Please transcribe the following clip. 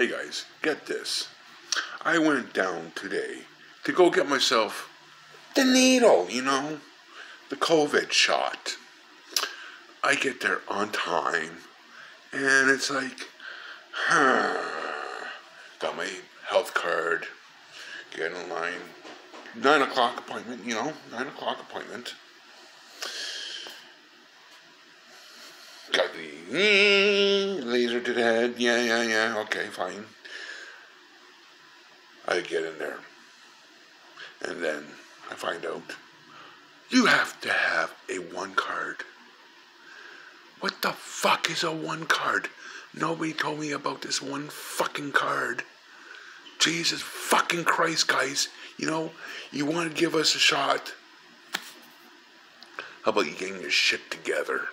Hey guys, get this. I went down today to go get myself the needle, you know, the COVID shot. I get there on time, and it's like, got my health card, get in line, nine o'clock appointment, you know, nine o'clock appointment. Got the to the head, yeah, yeah, yeah, okay, fine. I get in there, and then I find out you have to have a one card. What the fuck is a one card? Nobody told me about this one fucking card. Jesus fucking Christ, guys. You know, you want to give us a shot. How about you getting your shit together?